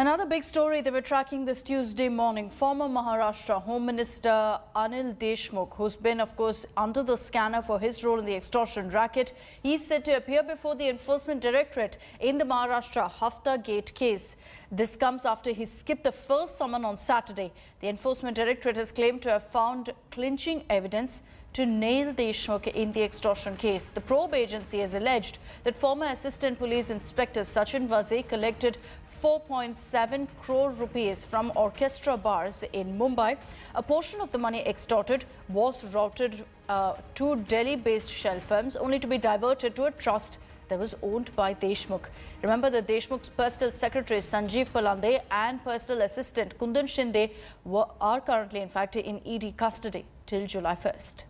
Another big story they were tracking this Tuesday morning. Former Maharashtra Home Minister Anil Deshmukh, who's been, of course, under the scanner for his role in the extortion racket, he's set to appear before the Enforcement Directorate in the Maharashtra Hafta Gate case. This comes after he skipped the first summon on Saturday. The Enforcement Directorate has claimed to have found clinching evidence to nail Deshmukh in the extortion case. The probe agency has alleged that former Assistant Police Inspector Sachin Vaze collected 4.7 crore rupees from orchestra bars in Mumbai. A portion of the money extorted was routed uh, to Delhi-based shell firms only to be diverted to a trust that was owned by Deshmukh. Remember that Deshmukh's personal secretary Sanjeev Palande and personal assistant Kundan Shinde were, are currently in fact in ED custody till July 1st.